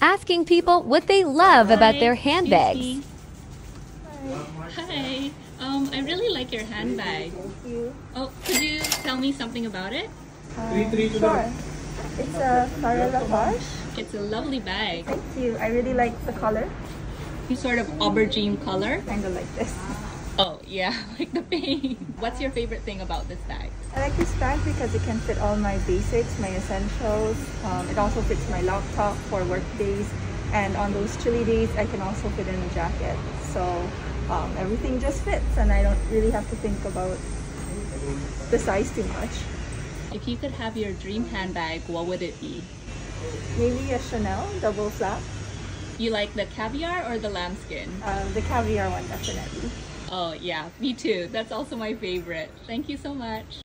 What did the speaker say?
asking people what they love about their handbags. me. Hi. Um, I really like your handbag. Thank you. Oh, could you tell me something about it? Um, sure. It's a Fauré Le Page. It's a lovely bag. Thank you. I really like the color. You sort of aubergine color. Kind of like this. Yeah, like the paint. What's your favorite thing about this bag? I like this bag because it can fit all my basics, my essentials. Um, it also fits my laptop for work days. And on those chilly days, I can also fit in a jacket. So um, everything just fits and I don't really have to think about the size too much. If you could have your dream handbag, what would it be? Maybe a Chanel double flap. You like the caviar or the lambskin? Uh, the caviar one, definitely. Oh yeah, me too. That's also my favorite. Thank you so much.